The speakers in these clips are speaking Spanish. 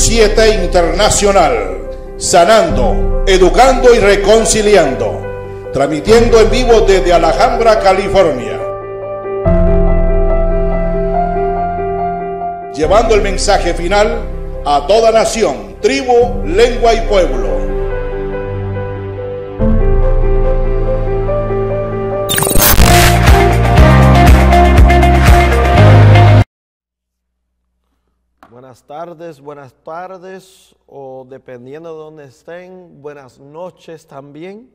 7 Internacional, sanando, educando y reconciliando, transmitiendo en vivo desde Alhambra, California. Llevando el mensaje final a toda nación, tribu, lengua y pueblo. Buenas tardes, buenas tardes o dependiendo de dónde estén, buenas noches también.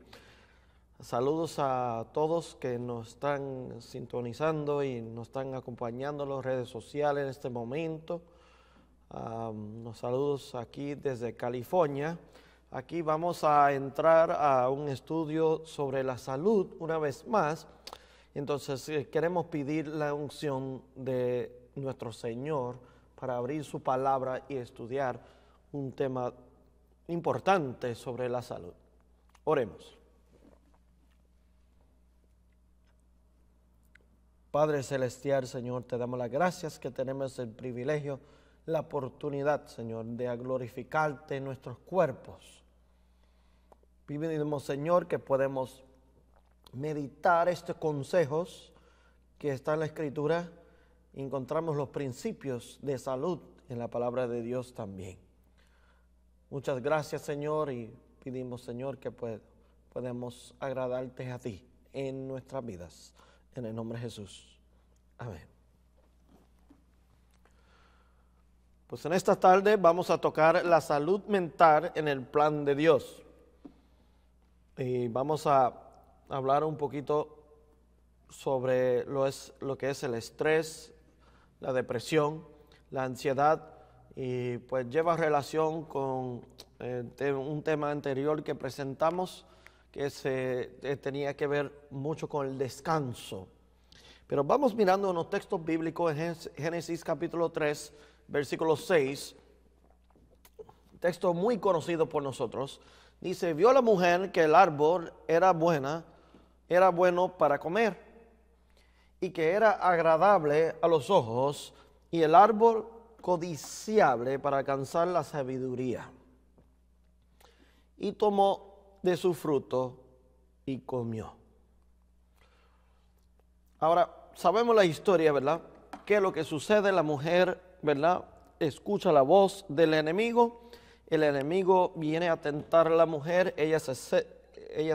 Saludos a todos que nos están sintonizando y nos están acompañando en las redes sociales en este momento. Um, saludos aquí desde California. Aquí vamos a entrar a un estudio sobre la salud una vez más. Entonces eh, queremos pedir la unción de nuestro Señor para abrir su palabra y estudiar un tema importante sobre la salud. Oremos. Padre Celestial, Señor, te damos las gracias que tenemos el privilegio, la oportunidad, Señor, de glorificarte en nuestros cuerpos. Pedimos, Señor, que podemos meditar estos consejos que están en la Escritura encontramos los principios de salud en la palabra de Dios también. Muchas gracias Señor y pedimos Señor que podemos agradarte a ti en nuestras vidas. En el nombre de Jesús. Amén. Pues en esta tarde vamos a tocar la salud mental en el plan de Dios. Y vamos a hablar un poquito sobre lo, es, lo que es el estrés, la depresión, la ansiedad, y pues lleva relación con eh, un tema anterior que presentamos que se, eh, tenía que ver mucho con el descanso. Pero vamos mirando unos textos bíblicos en Génesis capítulo 3, versículo 6, texto muy conocido por nosotros. Dice, vio la mujer que el árbol era buena, era bueno para comer y que era agradable a los ojos y el árbol codiciable para alcanzar la sabiduría. Y tomó de su fruto y comió. Ahora, sabemos la historia, ¿verdad? ¿Qué es lo que sucede? La mujer, ¿verdad? Escucha la voz del enemigo. El enemigo viene a tentar a la mujer. Ella se, ella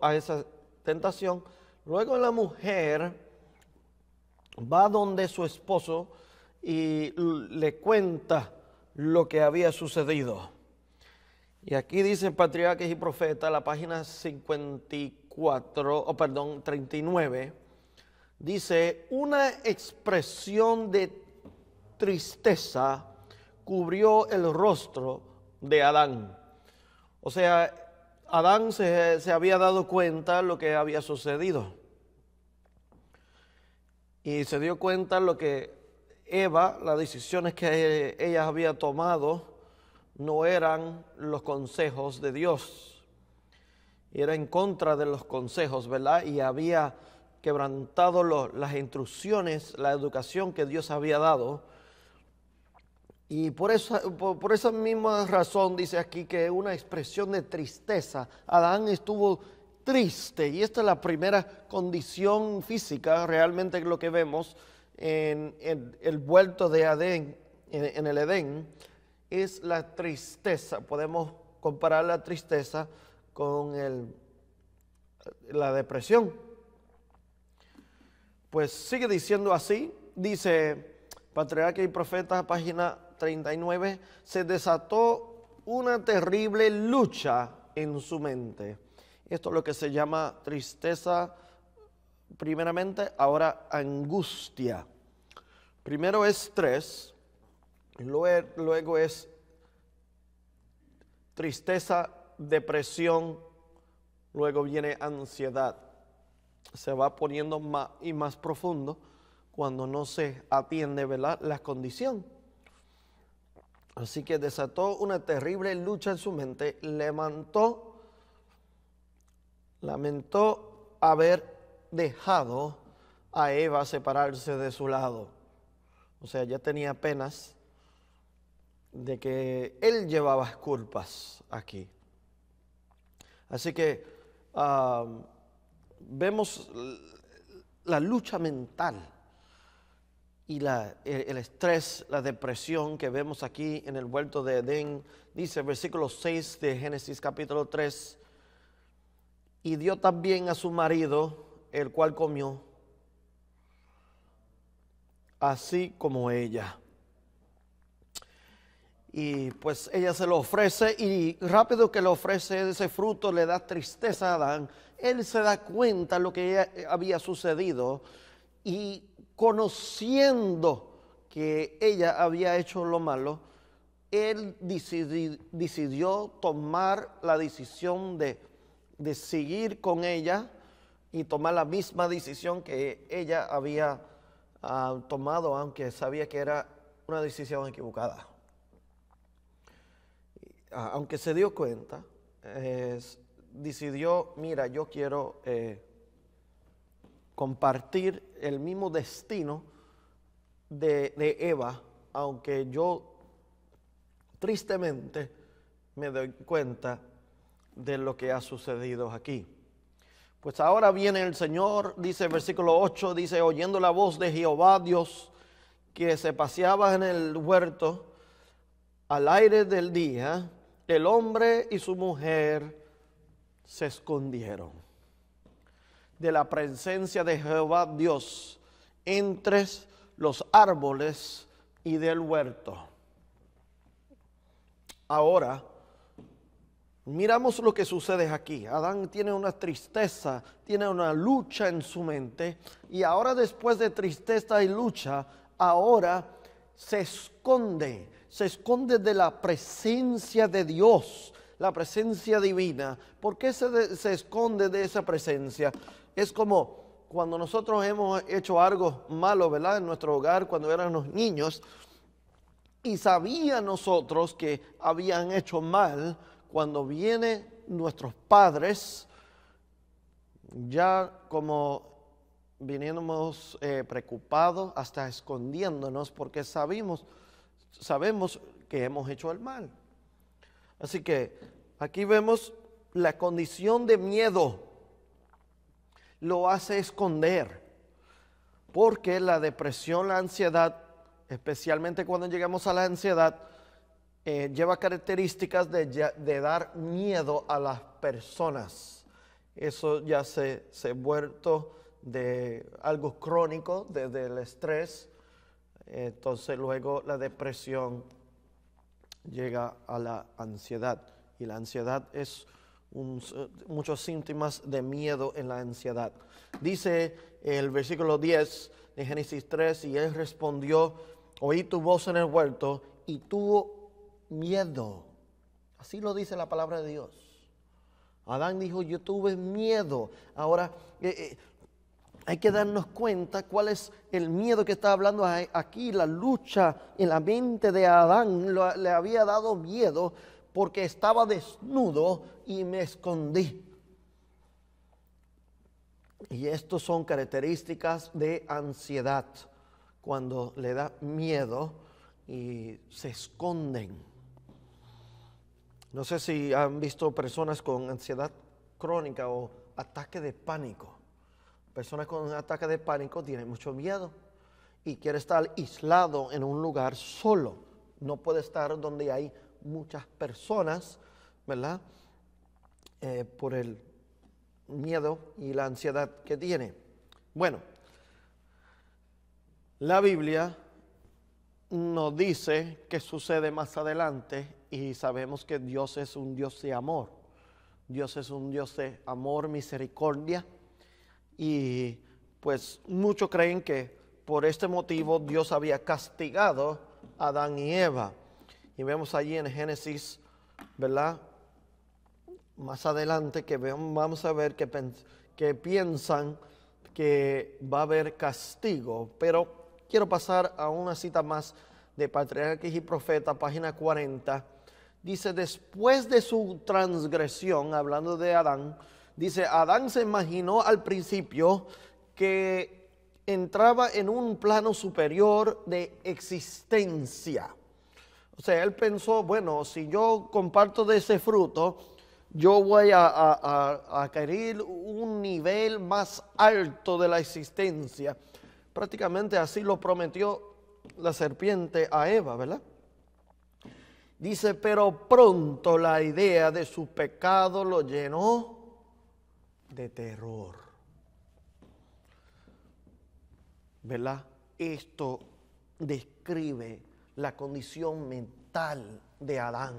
a esa tentación. Luego la mujer va donde su esposo y le cuenta lo que había sucedido. Y aquí dice Patriarcas y Profetas, la página 54, o perdón, 39, dice, una expresión de tristeza cubrió el rostro de Adán. O sea, Adán se, se había dado cuenta de lo que había sucedido y se dio cuenta lo que Eva, las decisiones que ella había tomado, no eran los consejos de Dios. Era en contra de los consejos, ¿verdad? Y había quebrantado las instrucciones, la educación que Dios había dado. Y por, eso, por esa misma razón dice aquí que una expresión de tristeza. Adán estuvo triste. Y esta es la primera condición física, realmente lo que vemos en, el vuelto de Adén, en, el Edén, es la tristeza. Podemos comparar la tristeza con la depresión. Pues sigue diciendo así, dice Patriarca y Profeta, página 39, se desató una terrible lucha en su mente esto es lo que se llama tristeza, primeramente, ahora angustia. Primero es estrés, luego, es tristeza, depresión, luego viene ansiedad. Se va poniendo más y más profundo cuando no se atiende ¿verdad? la condición. Así que desató una terrible lucha en su mente, levantó lamentó haber dejado a Eva separarse de su lado. O sea, ya tenía penas de que él llevaba culpas aquí. Así que ah, vemos la lucha mental y la, el, estrés, la depresión que vemos aquí en el huerto de Edén, dice versículo 6 de Génesis capítulo 3, y dio también a su marido, el cual comió, así como ella. Y pues ella se lo ofrece y rápido que le ofrece ese fruto le da tristeza a Adán. Él se da cuenta de lo que había sucedido y conociendo que ella había hecho lo malo, él decidió, tomar la decisión de, seguir con ella y tomar la misma decisión que ella había ah, tomado, aunque sabía que era una decisión equivocada. Ah, aunque se dio cuenta, decidió, mira, yo quiero eh, compartir el mismo destino de, de Eva, aunque yo tristemente me doy cuenta de lo que ha sucedido aquí. Pues ahora viene el Señor, dice versículo 8, dice, oyendo la voz de Jehová Dios, que se paseaba en el huerto al aire del día, el hombre y su mujer se escondieron de la presencia de Jehová Dios entre los árboles y del huerto. Ahora, miramos lo que sucede aquí. Adán tiene una tristeza, tiene una lucha en su mente y ahora después de tristeza y lucha, ahora se esconde, se esconde de la presencia de Dios, la presencia divina. ¿Por qué se, se esconde de esa presencia? Es como cuando nosotros hemos hecho algo malo, ¿verdad? En nuestro hogar, cuando éramos niños, y sabían nosotros que habían hecho mal, cuando vienen nuestros padres, ya como viniéramos eh, preocupados, hasta escondiéndonos, porque sabemos, sabemos que hemos hecho el mal. Así que aquí vemos la condición de miedo lo hace esconder. Porque la depresión, la ansiedad, especialmente cuando llegamos a la ansiedad, eh, lleva características de, dar miedo a las personas. Eso ya se, ha vuelto de algo crónico, desde el estrés. Entonces luego la depresión llega a la ansiedad. Y la ansiedad es muchos síntomas de miedo en la ansiedad. Dice el versículo 10 de Génesis 3, y él respondió, oí tu voz en el huerto y tuvo miedo. Así lo dice la palabra de Dios. Adán dijo, yo tuve miedo. Ahora, eh, eh, hay que darnos cuenta cuál es el miedo que está hablando aquí, la lucha en la mente de Adán le había dado miedo porque estaba desnudo y me escondí. Y estos son características de ansiedad, cuando le da miedo y se esconden. No sé si han visto personas con ansiedad crónica o ataque de pánico. Personas con ataque de pánico tienen mucho miedo y quiere estar aislado en un lugar solo. No puede estar donde hay muchas personas, ¿verdad? Eh, por el miedo y la ansiedad que tiene. Bueno, la Biblia nos dice que sucede más adelante y sabemos que Dios es un Dios de amor. Dios es un Dios de amor, misericordia y pues muchos creen que por este motivo Dios había castigado a Adán y Eva. Y vemos allí en Génesis, ¿verdad? Más adelante que vamos a ver que, que piensan que va a haber castigo. Pero quiero pasar a una cita más de Patriarcas y Profeta, página 40. Dice, después de su transgresión, hablando de Adán, dice, Adán se imaginó al principio que entraba en un plano superior de existencia O sea, él pensó, bueno, si yo comparto de ese fruto, yo voy a, adquirir un nivel más alto de la existencia. Prácticamente así lo prometió la serpiente a Eva, ¿verdad? Dice, pero pronto la idea de su pecado lo llenó de terror. ¿Verdad? Esto describe la condición mental de Adán.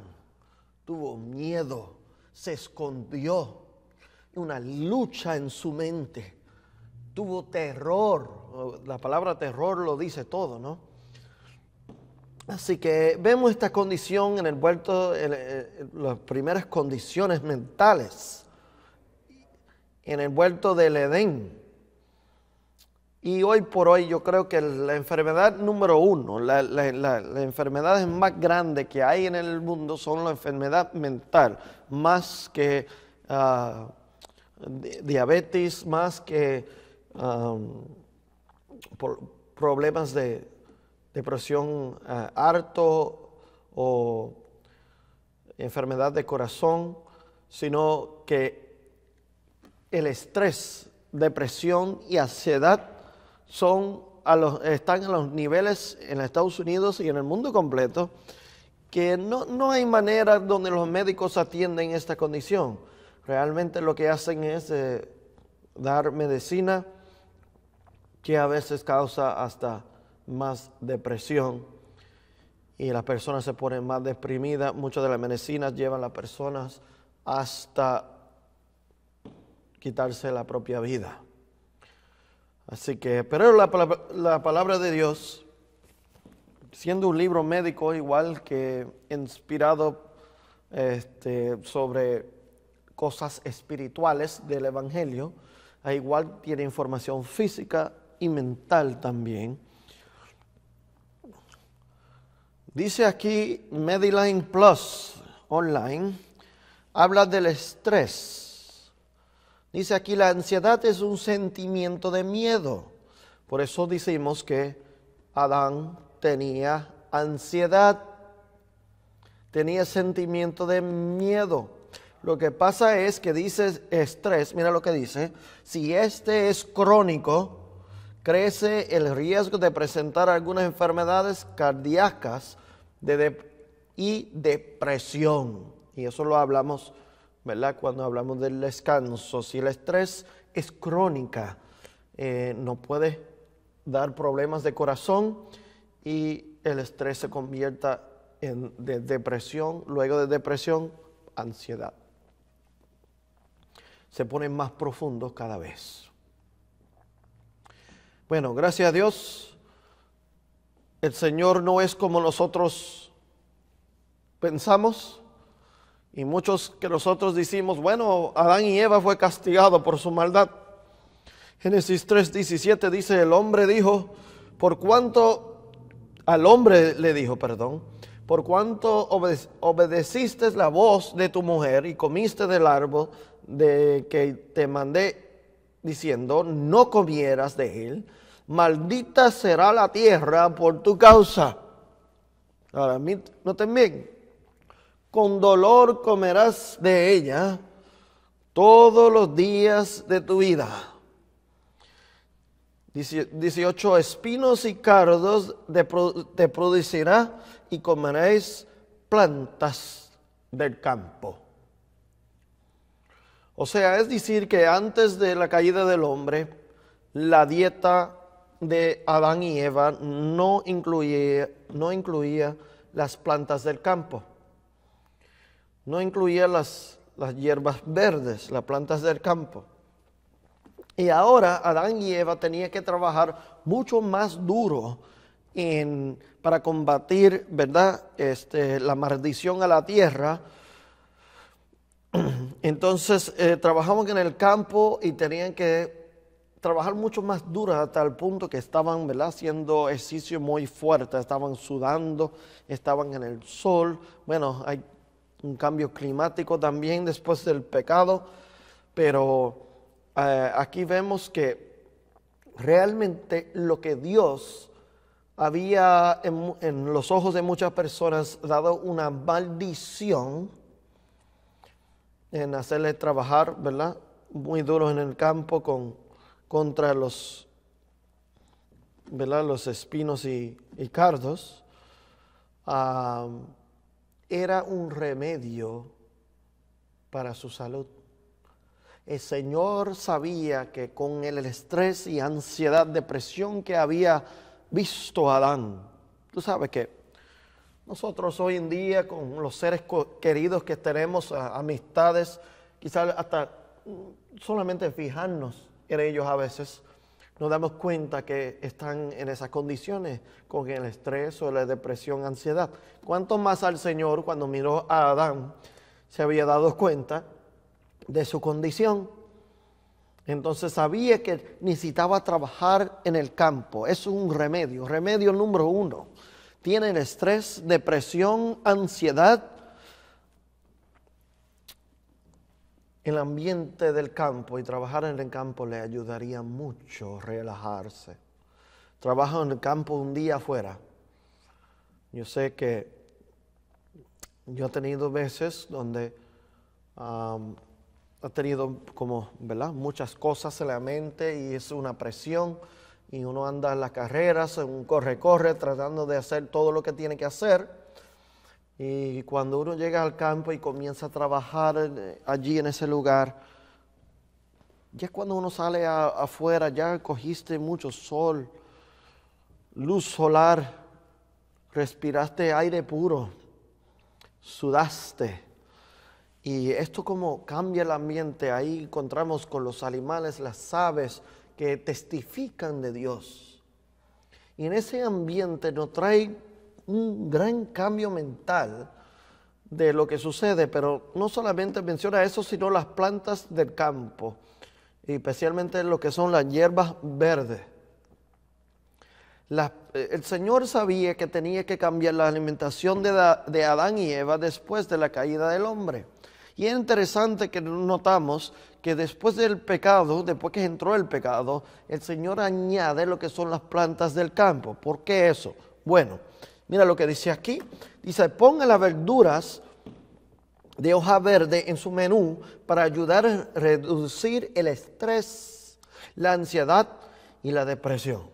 Tuvo miedo, se escondió, una lucha en su mente, tuvo terror. La palabra terror lo dice todo, ¿no? Así que vemos esta condición en el vuelto, las primeras condiciones mentales, en el vuelto del Edén. Y hoy por hoy yo creo que la enfermedad número uno, la, enfermedad más grande que hay en el mundo son la enfermedad mental, más que ah, diabetes, más que problemas de depresión uh, harto o enfermedad de corazón, sino que el estrés, depresión y ansiedad son están a los niveles en Estados Unidos y en el mundo completo que no, no hay manera donde los médicos atienden esta condición. Realmente lo que hacen es eh, dar medicina que a veces causa hasta más depresión y las personas se ponen más deprimidas. Muchas de las medicinas llevan a las personas hasta quitarse la propia vida. Así que, pero la, la palabra de Dios, siendo un libro médico igual que inspirado este, sobre cosas espirituales del Evangelio, igual tiene información física y mental también. Dice aquí Medline Plus online, habla del estrés. Dice aquí la ansiedad es un sentimiento de miedo. Por eso decimos que Adán tenía ansiedad, tenía sentimiento de miedo. Lo que pasa es que dice estrés, mira lo que dice, si este es crónico, crece el riesgo de presentar algunas enfermedades cardíacas y depresión. Y eso lo hablamos, ¿verdad? Cuando hablamos del descanso. Si el estrés es crónica, eh, no puede dar problemas de corazón y el estrés se convierta en depresión, luego de depresión, ansiedad. Se ponen más profundos cada vez. Bueno, gracias a Dios el Señor no es como nosotros pensamos. Y muchos que nosotros decimos, bueno, Adán y Eva fue castigado por su maldad. Génesis 3:17 dice, el hombre dijo, por cuanto, al hombre le dijo, perdón, por cuanto obedeciste la voz de tu mujer y comiste del árbol de que te mandé diciendo, no comieras de él, maldita será la tierra por tu causa. Ahora, noten bien, con dolor comerás de ella todos los días de tu vida. 18 espinos y cardos te producirá y comeréis plantas del campo. O sea, es decir que antes de la caída del hombre, la dieta de Adán y Eva no incluía, no incluía las plantas del campo, no incluía las, las hierbas verdes, las plantas del campo. Y ahora Adán y Eva tenían que trabajar mucho más duro en, para combatir, ¿verdad? Este, la maldición a la tierra. Entonces eh, trabajamos en el campo y tenían que trabajar mucho más duro hasta el punto que estaban ¿verdad? haciendo ejercicio muy fuerte, estaban sudando, estaban en el sol. Bueno, hay un cambio climático también después del pecado, pero eh, aquí vemos que realmente lo que Dios había en, los ojos de muchas personas dado una maldición en hacerle trabajar, ¿verdad? Muy duros en el campo con, contra los, ¿verdad? Los espinos y, cardos. Era un remedio para su salud. El Señor sabía que con el estrés y ansiedad, depresión que había visto Adán. Tú sabes que nosotros hoy en día con los seres queridos que tenemos, amistades, quizás hasta mm, solamente fijarnos en ellos a veces, nos damos cuenta que están en esas condiciones con el estrés o la depresión, ansiedad. ¿Cuánto más al Señor cuando miró a Adán se había dado cuenta de su condición? Entonces sabía que necesitaba trabajar en el campo. Es un remedio. Remedio número uno. Tienen estrés, depresión, ansiedad. El ambiente del campo y trabajar en el campo le ayudaría mucho relajarse. Trabajo en el campo un día afuera. Yo sé que yo he tenido veces donde ha tenido como, ¿verdad? Muchas cosas en la mente y es una presión y uno anda en las carreras, en un corre-corre, tratando de hacer todo lo que tiene que hacer. Y cuando uno llega al campo y comienza a trabajar eh, allí en ese lugar, ya cuando uno sale afuera, ya cogiste mucho sol, luz solar, respiraste aire puro, sudaste y esto como cambia el ambiente, ahí encontramos con los animales, las aves que testifican de Dios. Y en ese ambiente nos trae un gran cambio mental de lo que sucede, pero no solamente menciona eso, sino las plantas del campo, especialmente lo que son las hierbas verdes. el Señor sabía que tenía que cambiar la alimentación de, de Adán y Eva después de la caída del hombre. Y es interesante que notamos que después del pecado, después que entró el pecado, el Señor añade lo que son las plantas del campo. ¿Por qué eso? Bueno, mira lo que dice aquí. Dice, ponga las verduras de hoja verde en su menú para ayudar a reducir el estrés, la ansiedad y la depresión.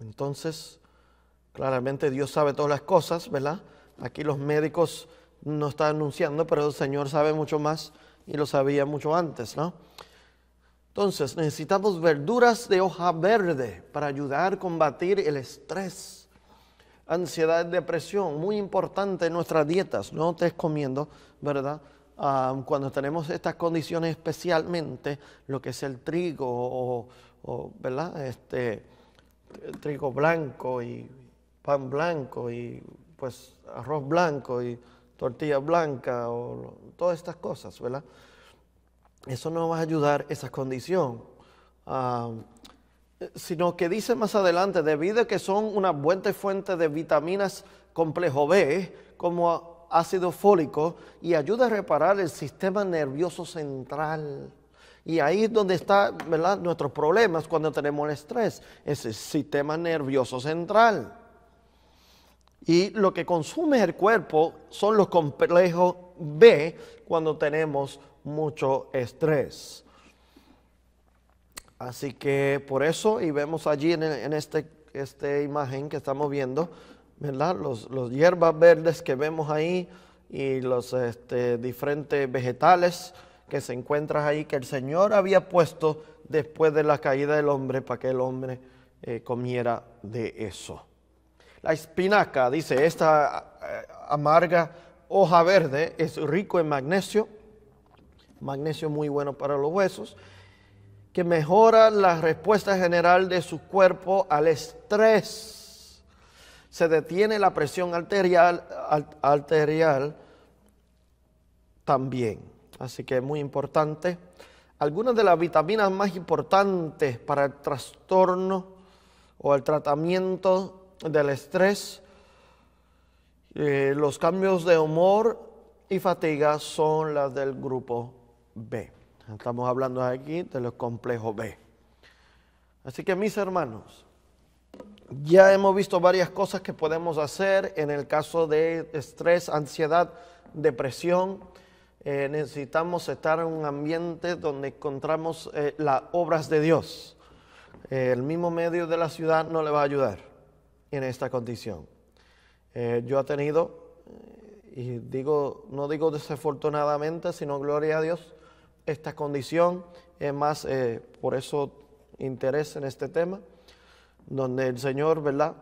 Entonces, claramente Dios sabe todas las cosas, ¿verdad? Aquí los médicos no está anunciando, pero el Señor sabe mucho más y lo sabía mucho antes, ¿no? Entonces, necesitamos verduras de hoja verde para ayudar a combatir el estrés, ansiedad, depresión, muy importante en nuestras dietas. No estés comiendo, ¿verdad? Ah, cuando tenemos estas condiciones, especialmente lo que es el trigo o ¿verdad? Este, trigo blanco y pan blanco y pues arroz blanco y tortilla blanca o todas estas cosas, ¿verdad? Eso no va a ayudar esa condición. Ah, sino que dice más adelante, debido a que son una buena fuente de vitaminas complejo B, como ácido fólico, y ayuda a reparar el sistema nervioso central. Y ahí es donde está, ¿verdad? Nuestros problemas cuando tenemos el estrés, ese sistema nervioso central. Y lo que consume el cuerpo son los complejos B cuando tenemos mucho estrés. Así que por eso, y vemos allí en, este, esta imagen que estamos viendo, ¿verdad? Los, hierbas verdes que vemos ahí y los este, diferentes vegetales que se encuentran ahí que el Señor había puesto después de la caída del hombre para que el hombre eh, comiera de eso. La espinaca, dice, esta eh, amarga hoja verde es rico en magnesio, magnesio muy bueno para los huesos, que mejora la respuesta general de su cuerpo al estrés. Se detiene la presión arterial, también. Así que es muy importante. Algunas de las vitaminas más importantes para el trastorno o el tratamiento del estrés, eh, los cambios de humor y fatiga son las del grupo B. Estamos hablando aquí de los complejos B. Así que mis hermanos, Ya hemos visto varias cosas que podemos hacer en el caso de estrés, ansiedad, depresión. Eh, necesitamos estar en un ambiente donde encontramos eh, las obras de Dios. Eh, el mismo medio de la ciudad no le va a ayudar en esta condición. yo he tenido, y digo, no digo desafortunadamente, sino gloria a Dios, esta condición, es más, por eso interés en este tema donde el Señor, ¿verdad?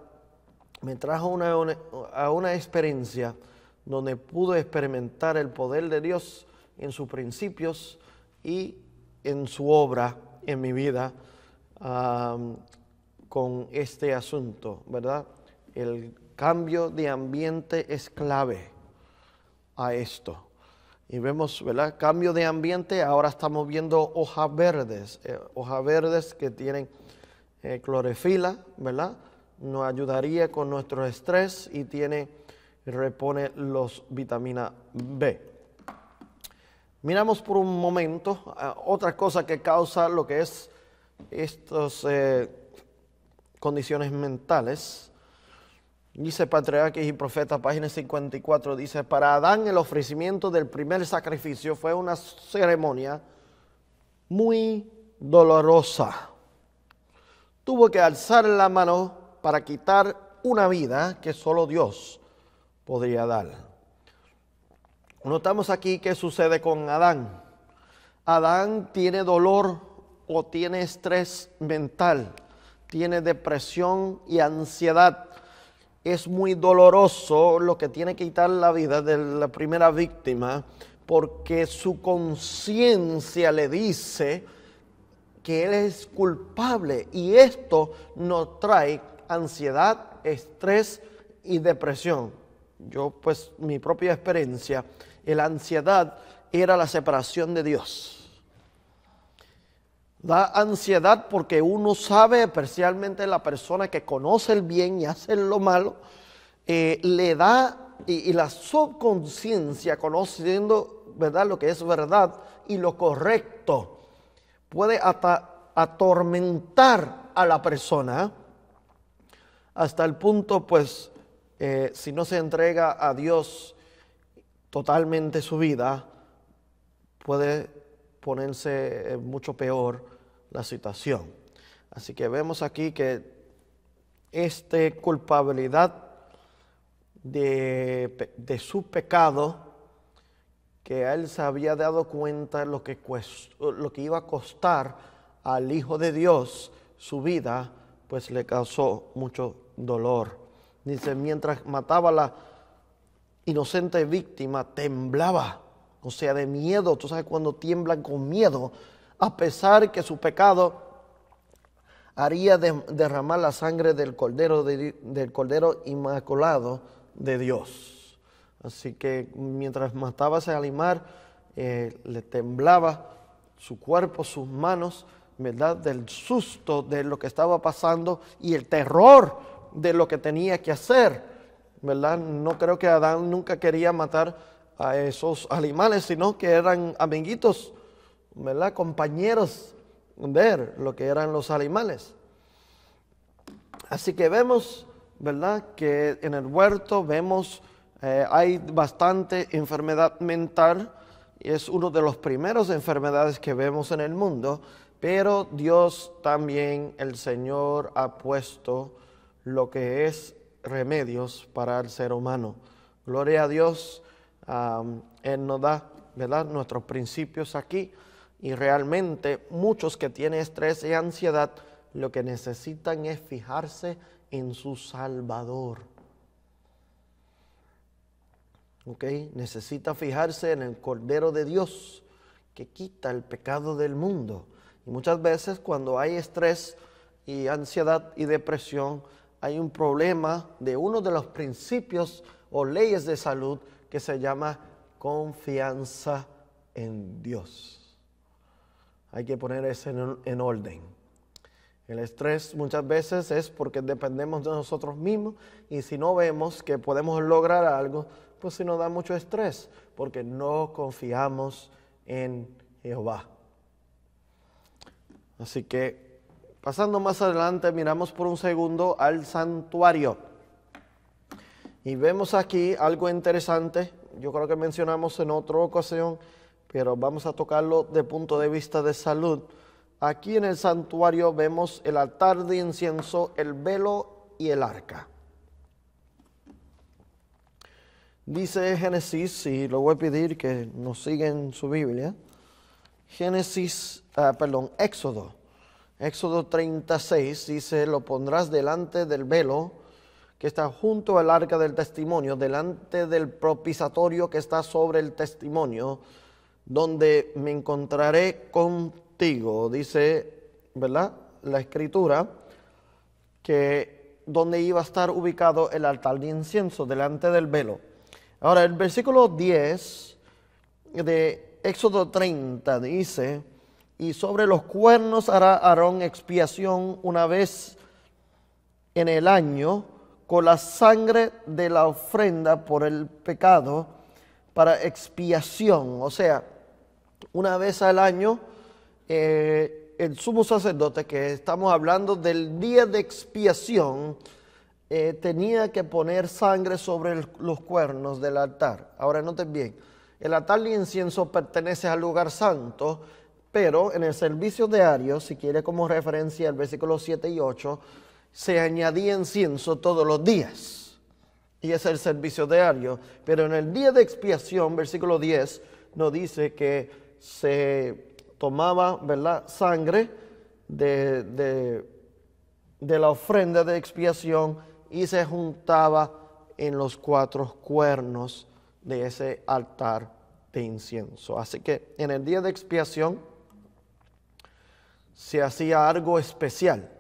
Me trajo una, a una experiencia donde pude experimentar el poder de Dios en sus principios y en su obra en mi vida con este asunto, ¿verdad? El cambio de ambiente es clave a esto. Y vemos, ¿verdad? Cambio de ambiente, ahora estamos viendo hojas verdes, eh, hojas verdes que tienen eh, clorofila, ¿verdad? Nos ayudaría con nuestro estrés y tiene, repone los vitamina B. Miramos por un momento eh, otra cosa que causa lo que es estas eh, condiciones mentales. Dice Patriarcas y Profeta, página 54, dice, para Adán el ofrecimiento del primer sacrificio fue una ceremonia muy dolorosa tuvo que alzar la mano para quitar una vida que solo Dios podría dar. Notamos aquí qué sucede con Adán. Adán tiene dolor o tiene estrés mental, tiene depresión y ansiedad. Es muy doloroso lo que tiene que quitar la vida de la primera víctima porque su conciencia le dice, que Él es culpable y esto nos trae ansiedad, estrés y depresión. Yo pues mi propia experiencia, la ansiedad era la separación de Dios. Da ansiedad porque uno sabe, especialmente la persona que conoce el bien y hace lo malo, eh, le da y, la subconsciencia conociendo, ¿verdad? Lo que es verdad y lo correcto puede hasta atormentar a la persona hasta el punto, pues, eh, si no se entrega a Dios totalmente su vida, puede ponerse mucho peor la situación. Así que vemos aquí que esta culpabilidad de, de su pecado que él se había dado cuenta lo que, lo que iba a costar al Hijo de Dios su vida, pues le causó mucho dolor. Dice, mientras mataba a la inocente víctima, temblaba, o sea, de miedo. Tú sabes cuando tiemblan con miedo, a pesar que su pecado haría derramar la sangre del cordero, del cordero inmaculado de Dios. Así que mientras mataba a ese animal, eh, le temblaba su cuerpo, sus manos, ¿verdad? Del susto de lo que estaba pasando y el terror de lo que tenía que hacer, ¿verdad? No creo que Adán nunca quería matar a esos animales, sino que eran amiguitos, ¿verdad? Compañeros de lo que eran los animales. Así que vemos, ¿verdad? Que en el huerto vemos eh, hay bastante enfermedad mental, es uno de los primeros enfermedades que vemos en el mundo, pero Dios también, el Señor, ha puesto lo que es remedios para el ser humano. Gloria a Dios, Él nos da ¿verdad? nuestros principios aquí y realmente muchos que tienen estrés y ansiedad lo que necesitan es fijarse en su Salvador Necesita fijarse en el Cordero de Dios que quita el pecado del mundo. Y muchas veces cuando hay estrés y ansiedad y depresión, hay un problema de uno de los principios o leyes de salud que se llama confianza en Dios. Hay que poner eso en, en orden. El estrés muchas veces es porque dependemos de nosotros mismos y si no vemos que podemos lograr algo, pues si nos da mucho estrés, porque no confiamos en Jehová. Así que Pasando más adelante, miramos por un segundo al santuario. Y vemos aquí algo interesante, yo creo que mencionamos en otra ocasión, pero vamos a tocarlo de punto de vista de salud. Aquí en el santuario vemos el altar de incienso, el velo y el arca. Dice Génesis, y lo voy a pedir que nos sigan su Biblia, Génesis, ah, perdón, Éxodo Éxodo 36 dice, lo pondrás delante del velo que está junto al arca del testimonio, delante del propiciatorio que está sobre el testimonio, donde me encontraré contigo. Dice, ¿verdad? La escritura, que donde iba a estar ubicado el altar de incienso, delante del velo. Ahora, el versículo 10 de Éxodo 30 dice, y sobre los cuernos hará Aarón expiación una vez en el año con la sangre de la ofrenda por el pecado para expiación. O sea, una vez al año, eh, el sumo sacerdote, que estamos hablando del día de expiación, eh, tenía que poner sangre sobre los cuernos del altar. Ahora noten bien, el altar de incienso pertenece al lugar santo, pero en el servicio diario, si quiere como referencia el versículo 7 y 8, se añadía incienso todos los días. Y es el servicio diario. Pero en el día de expiación, versículo 10, nos dice que se tomaba, ¿verdad?, sangre de, de, de la ofrenda de expiación y se juntaba en los cuatro cuernos de ese altar de incienso. Así que en el día de expiación, se hacía algo especial.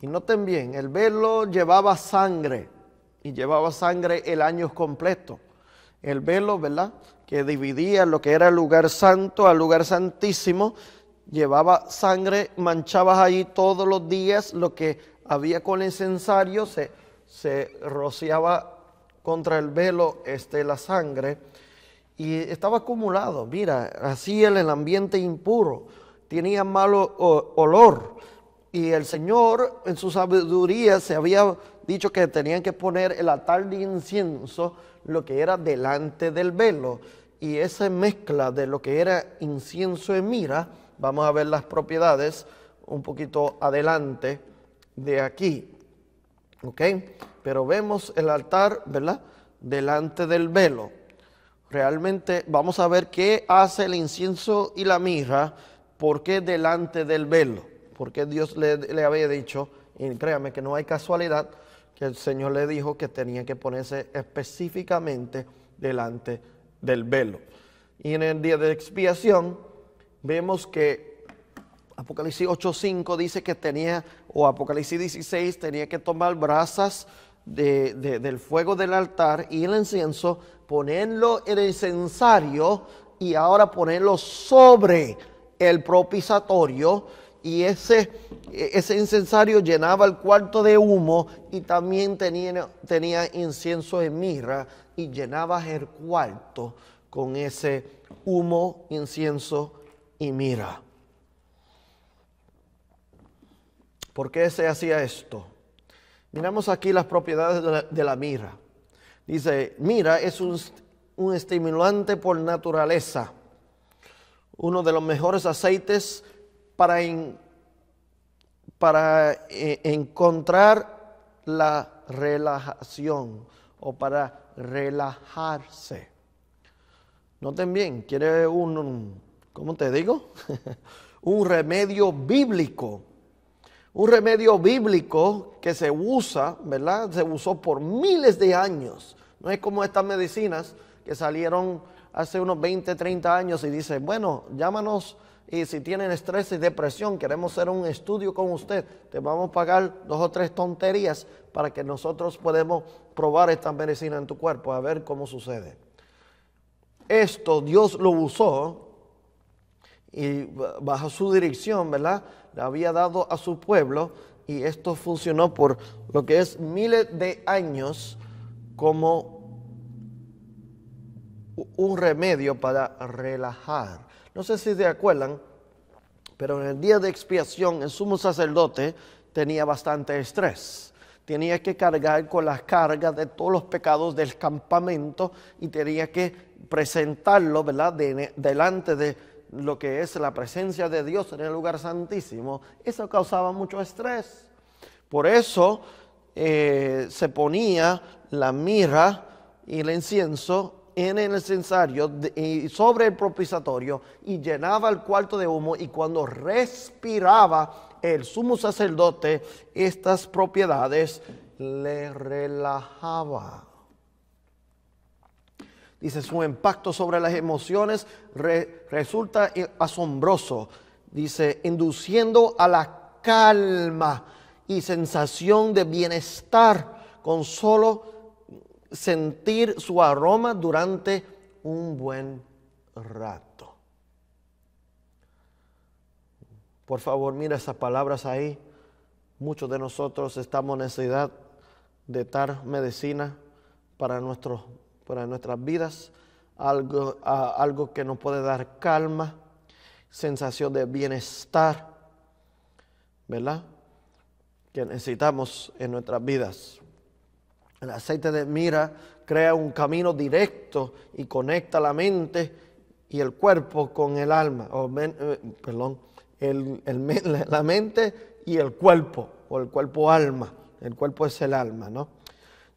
Y noten bien, el velo llevaba sangre y llevaba sangre el año completo. El velo, ¿verdad? Que dividía lo que era el lugar santo al lugar santísimo, llevaba sangre, manchabas ahí todos los días lo que había con el incensario, se, se rociaba contra el velo este, la sangre y estaba acumulado. Mira, hacía el ambiente impuro, tenía malo olor. Y el Señor en su sabiduría se había dicho que tenían que poner el altar de incienso, lo que era delante del velo. Y esa mezcla de lo que era incienso y mira, vamos a ver las propiedades un poquito adelante de aquí. ¿Ok? Pero vemos el altar, ¿verdad? Delante del velo realmente vamos a ver qué hace el incienso y la mirra, por qué delante del velo, porque Dios le, había dicho, y créame que no hay casualidad, que el Señor le dijo que tenía que ponerse específicamente delante del velo. Y en el día de expiación vemos que Apocalipsis 8.5 dice que tenía, o Apocalipsis 16 tenía que tomar brasas del fuego del altar y el incienso, ponerlo en el incensario y ahora ponerlo sobre el propiciatorio y ese, ese incensario llenaba el cuarto de humo y también tenía, tenía incienso de mirra y llenaba el cuarto con ese humo, incienso y mirra. ¿Por qué se hacía esto? Miramos aquí las propiedades de la, mirra. Dice, mira, es un, estimulante por naturaleza, uno de los mejores aceites para, para eh, encontrar la relajación o para relajarse. Noten bien, quiere un, ¿cómo te digo? un remedio bíblico un remedio bíblico que se usa, ¿verdad? Se usó por miles de años. No es como estas medicinas que salieron hace unos 20, 30 años y dice, bueno, llámanos y si tienen estrés y depresión, queremos hacer un estudio con usted, te vamos a pagar dos o tres tonterías para que nosotros podamos probar esta medicina en tu cuerpo, a ver cómo sucede. Esto Dios lo usó y bajo su dirección, ¿verdad? le había dado a su pueblo y esto funcionó por lo que es miles de años como un remedio para relajar. No sé si se acuerdan, Pero en el día de expiación el sumo sacerdote tenía bastante estrés. Tenía que cargar con las cargas de todos los pecados del campamento y tenía que presentarlo, ¿verdad?, delante de lo que es la presencia de Dios en el lugar santísimo. Eso causaba mucho estrés. Por eso eh, se ponía la mirra y el incienso en el incensario y sobre el propiciatorio y llenaba el cuarto de humo y cuando respiraba el sumo sacerdote estas propiedades le relajaba. Dice, su impacto sobre las emociones resulta asombroso. Dice, induciendo a la calma y sensación de bienestar con solo sentir su aroma durante un buen rato. Por favor, mira esas palabras ahí. Muchos de nosotros estamos en necesidad de dar medicina para, para nuestras vidas, algo, algo que nos puede dar calma, sensación de bienestar, ¿verdad? Que necesitamos en nuestras vidas. El aceite de mira crea un camino directo y conecta la mente y el cuerpo con el alma, eh, perdón, la mente y el cuerpo, o el cuerpo alma. El cuerpo es el alma, ¿no?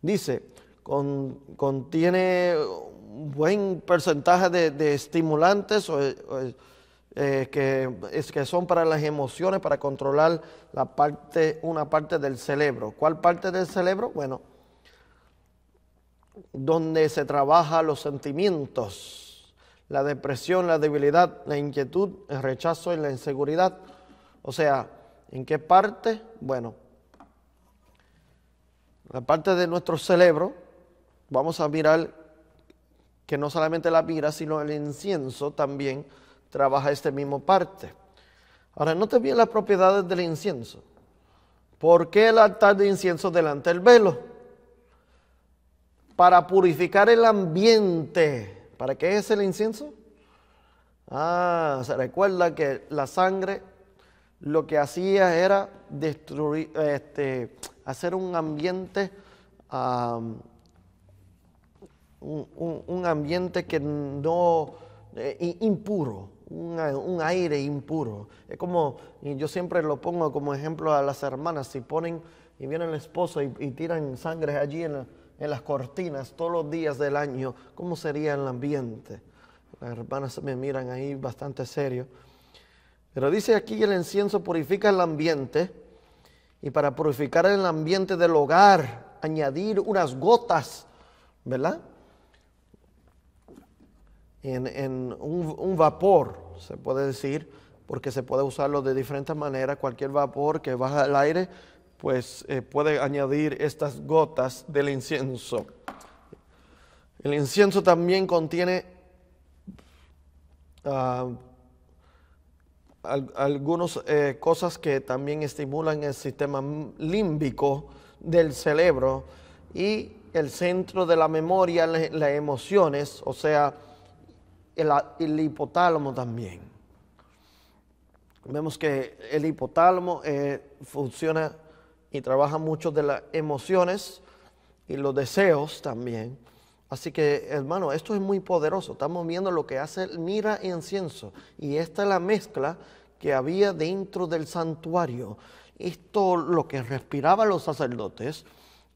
Dice, contiene un buen porcentaje de, estimulantes eh, que, que son para las emociones, para controlar la parte, una parte del cerebro. ¿Cuál parte del cerebro? Bueno, donde se trabaja los sentimientos, la depresión, la debilidad, la inquietud, el rechazo y la inseguridad. O sea, ¿en qué parte? Bueno, la parte de nuestro cerebro, vamos a mirar que no solamente la mira, sino el incienso también trabaja esta misma parte. Ahora, note bien las propiedades del incienso. ¿Por qué el altar de incienso delante del velo? Para purificar el ambiente. ¿Para qué es el incienso? Ah, se recuerda que la sangre lo que hacía era destruir, este, hacer un ambiente, un, ambiente que no, eh, impuro, un, aire impuro. Es como, y yo siempre lo pongo como ejemplo a las hermanas, si ponen y viene el esposo y, y tiran sangre allí en la, en las cortinas todos los días del año, ¿cómo sería el ambiente? Las hermanas me miran ahí bastante serio. Pero dice aquí el incienso purifica el ambiente y para purificar el ambiente del hogar, añadir unas gotas, ¿verdad? En, un, un, vapor, se puede decir, porque se puede usarlo de diferentes maneras, cualquier vapor que baja el aire pues eh, puede añadir estas gotas del incienso. El incienso también contiene ah, algunas eh, cosas que también estimulan el sistema límbico del cerebro y el centro de la memoria, las emociones, o sea, el, hipotálamo también. Vemos que el hipotálamo eh, funciona y trabaja mucho de las emociones y los deseos también. Así que, hermano, esto es muy poderoso. Estamos viendo lo que hace mira y incienso. Y esta es la mezcla que había dentro del santuario. Esto, lo que respiraban los sacerdotes,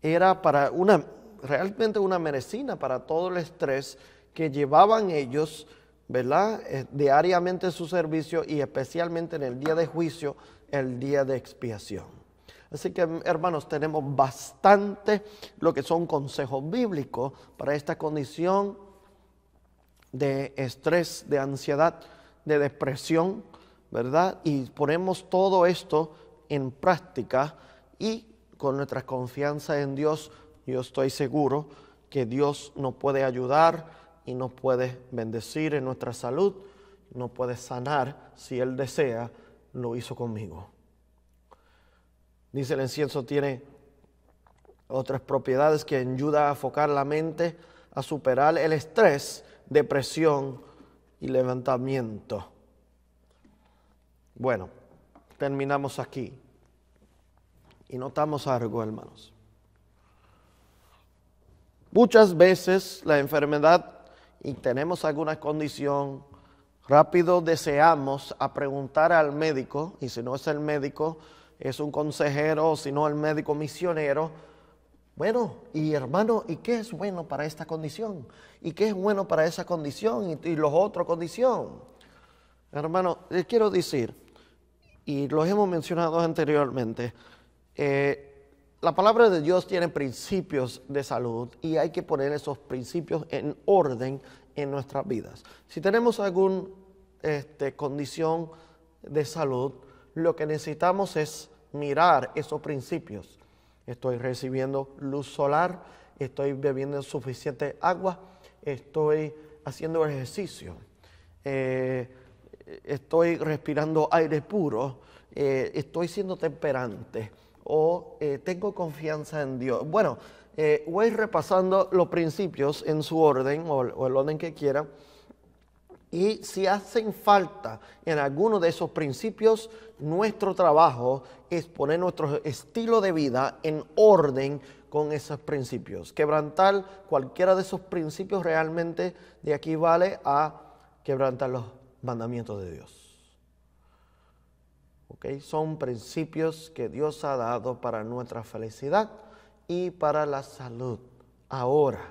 era para una, realmente una medicina para todo el estrés que llevaban ellos, ¿verdad? Eh, diariamente en su servicio y especialmente en el día de juicio, el día de expiación. Así que hermanos, tenemos bastante lo que son consejos bíblicos para esta condición de estrés, de ansiedad, de depresión, ¿verdad? Y ponemos todo esto en práctica y con nuestra confianza en Dios, yo estoy seguro que Dios nos puede ayudar y nos puede bendecir en nuestra salud, nos puede sanar si Él desea, lo hizo conmigo. Dice el incienso tiene otras propiedades que ayuda a enfocar la mente, a superar el estrés, depresión y levantamiento. Bueno, terminamos aquí. Y notamos algo, hermanos. Muchas veces la enfermedad y tenemos alguna condición, rápido deseamos a preguntar al médico, y si no es el médico, es un consejero, o si no el médico misionero, bueno, y hermano, ¿y qué es bueno para esta condición? ¿Y qué es bueno para esa condición y, y los otros condición? Hermano, les quiero decir, y lo hemos mencionado anteriormente, eh, la palabra de Dios tiene principios de salud y hay que poner esos principios en orden en nuestras vidas. Si tenemos alguna este, condición de salud, lo que necesitamos es mirar esos principios. Estoy recibiendo luz solar, estoy bebiendo suficiente agua, estoy haciendo ejercicio, eh, estoy respirando aire puro, eh, estoy siendo temperante o eh, tengo confianza en Dios. Bueno, voy repasando los principios en su orden o, el orden que quiera. Y si hacen falta en alguno de esos principios, nuestro trabajo es poner nuestro estilo de vida en orden con esos principios. Quebrantar cualquiera de esos principios realmente de aquí vale a quebrantar los mandamientos de Dios. Son principios que Dios ha dado para nuestra felicidad y para la salud. Ahora,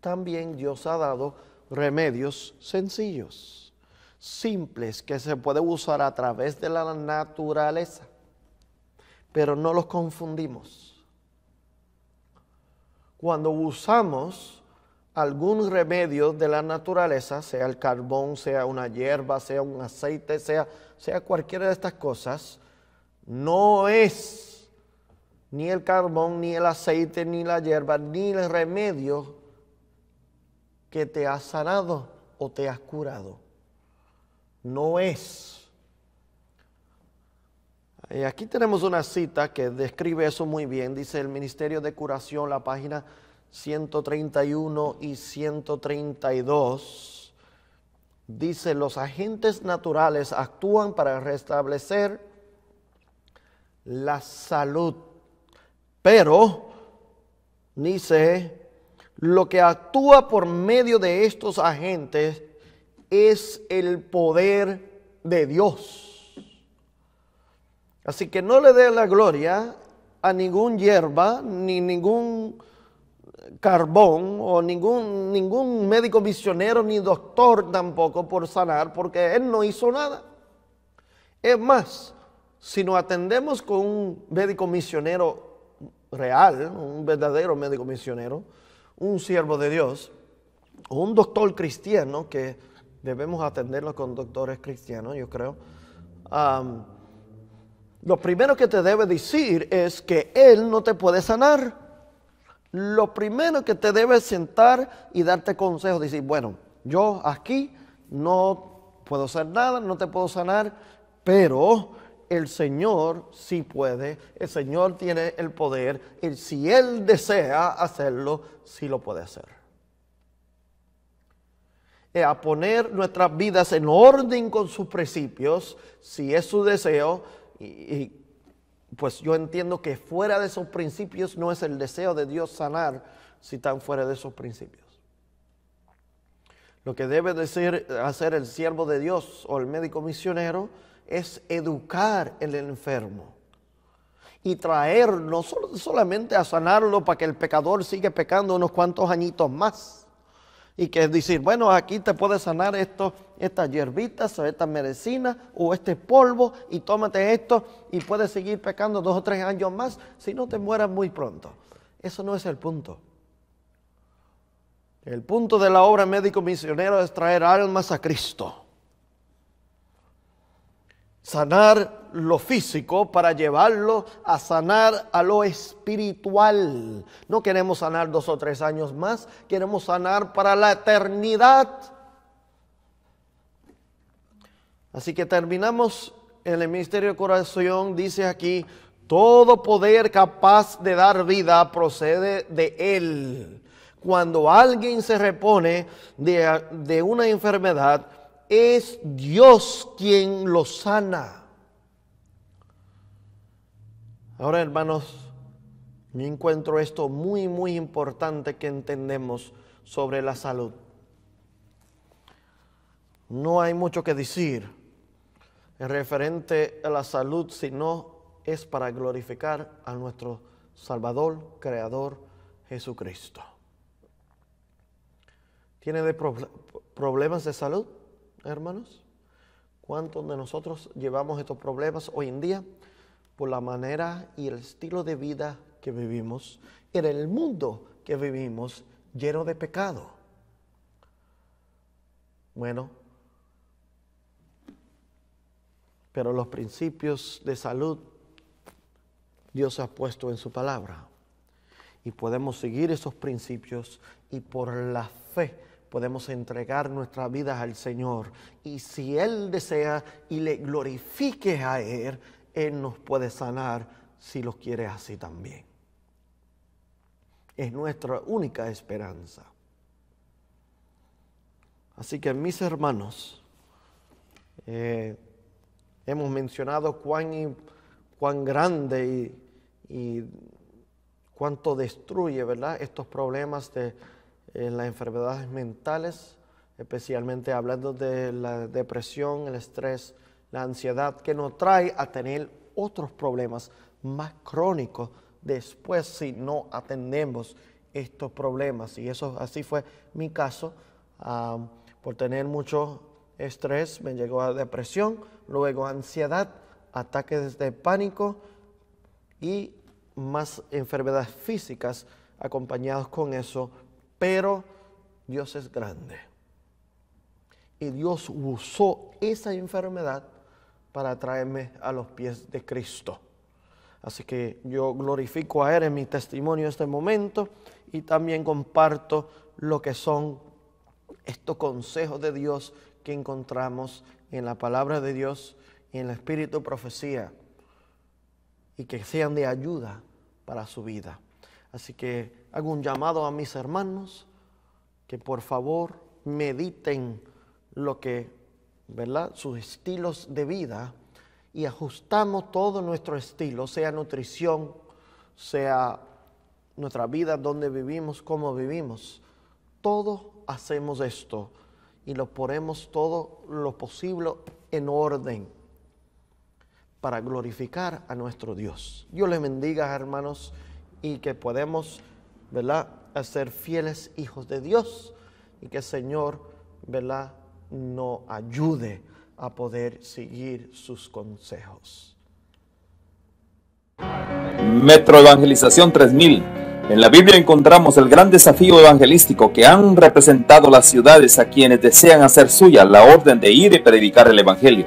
también Dios ha dado remedios sencillos, simples, que se puede usar a través de la naturaleza, pero no los confundimos. Cuando usamos algún remedio de la naturaleza, sea el carbón, sea una hierba, sea un aceite, sea, sea cualquiera de estas cosas, no es ni el carbón, ni el aceite, ni la hierba, ni el remedio que te ha sanado o te has curado. No es. Y aquí tenemos una cita que describe eso muy bien. Dice el Ministerio de Curación, la página 131 y 132, dice, los agentes naturales actúan para restablecer la salud, pero, dice, lo que actúa por medio de estos agentes es el poder de Dios. Así que no le dé la gloria a ningún hierba ni ningún carbón o ningún, ningún médico misionero ni doctor tampoco por sanar porque él no hizo nada. Es más, si nos atendemos con un médico misionero real, un verdadero médico misionero, un siervo de Dios, o un doctor cristiano, que debemos atenderlo con doctores cristianos, yo creo, lo primero que te debe decir es que Él no te puede sanar. Lo primero que te debes sentar y darte consejos, decir, bueno, yo aquí no puedo hacer nada, no te puedo sanar, pero el Señor sí puede, el Señor tiene el poder, y si Él desea hacerlo, sí lo puede hacer. a poner nuestras vidas en orden con sus principios, si es su deseo, y pues yo entiendo que fuera de esos principios no es el deseo de Dios sanar si están fuera de esos principios. Lo que debe hacer el siervo de Dios o el médico misionero es educar el enfermo y traerlo solamente a sanarlo para que el pecador siga pecando unos cuantos añitos más y que decir, bueno, aquí te puede sanar esto, estas hierbitas o esta medicina o este polvo y tómate esto y puedes seguir pecando dos o tres años más si no te mueras muy pronto. Eso no es el punto. El punto de la obra médico misionero es traer almas a Cristo sanar lo físico para llevarlo a sanar a lo espiritual. No queremos sanar dos o tres años más, queremos sanar para la eternidad. Así que terminamos en el ministerio de corazón, dice aquí, todo poder capaz de dar vida procede de Él. Cuando alguien se repone de, de una enfermedad, es Dios quien lo sana. Ahora, hermanos, me encuentro esto muy, muy importante que entendemos sobre la salud. No hay mucho que decir en referente a la salud, sino es para glorificar a nuestro Salvador, Creador, Jesucristo. ¿Tiene de problemas de salud, hermanos? ¿Cuántos de nosotros llevamos estos problemas hoy en día? Por la manera y el estilo de vida que vivimos, en el mundo que vivimos lleno de pecado. Bueno, pero los principios de salud Dios ha puesto en su palabra. Y podemos seguir esos principios y por la fe podemos entregar nuestra vida al Señor. Y si Él desea y le glorifique a Él, Él nos puede sanar si lo quiere así también. Es nuestra única esperanza. Así que mis hermanos, eh, hemos mencionado cuán, grande y, cuánto destruye, ¿verdad? Estos problemas de las enfermedades mentales, especialmente hablando de la depresión, el estrés, la ansiedad, que nos trae a tener otros problemas más crónicos después si no atendemos estos problemas. Y eso así fue mi caso. por tener mucho estrés me llegó a depresión, luego ansiedad, ataques de pánico y más enfermedades físicas acompañados con eso. Pero Dios es grande. Y Dios usó esa enfermedad para traerme a los pies de Cristo. Así que yo glorifico a Él en mi testimonio en este momento y también comparto lo que son estos consejos de Dios que encontramos en la palabra de Dios y en el espíritu profecía y que sean de ayuda para su vida. Así que hago un llamado a mis hermanos que por favor mediten lo que, ¿verdad? Sus estilos de vida y ajustamos todo nuestro estilo, sea nutrición, sea nuestra vida, donde vivimos, cómo vivimos. Todos hacemos esto y lo ponemos todo lo posible en orden para glorificar a nuestro Dios. Dios les bendiga, hermanos, y que podemos, ¿verdad?, ser fieles hijos de Dios y que el Señor, ¿verdad?, nos ayude a poder seguir sus consejos. Metro Evangelización 3000. En la Biblia encontramos el gran desafío evangelístico que han representado las ciudades a quienes desean hacer suya la orden de ir y predicar el Evangelio.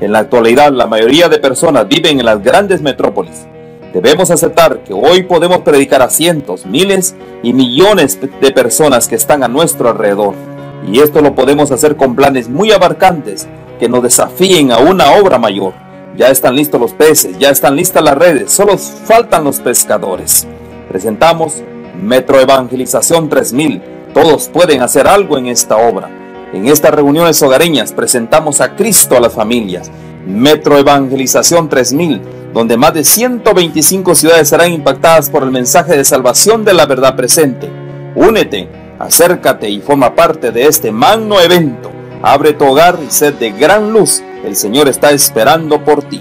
En la actualidad, la mayoría de personas viven en las grandes metrópolis. Debemos aceptar que hoy podemos predicar a cientos, miles y millones de personas que están a nuestro alrededor. Y esto lo podemos hacer con planes muy abarcantes que nos desafíen a una obra mayor. Ya están listos los peces, ya están listas las redes, solo faltan los pescadores. Presentamos Metro Evangelización 3000. Todos pueden hacer algo en esta obra. En estas reuniones hogareñas presentamos a Cristo a las familias. Metro Evangelización 3000, donde más de 125 ciudades serán impactadas por el mensaje de salvación de la verdad presente. Únete, acércate y forma parte de este magno evento Abre tu hogar y sed de gran luz. El Señor está esperando por ti.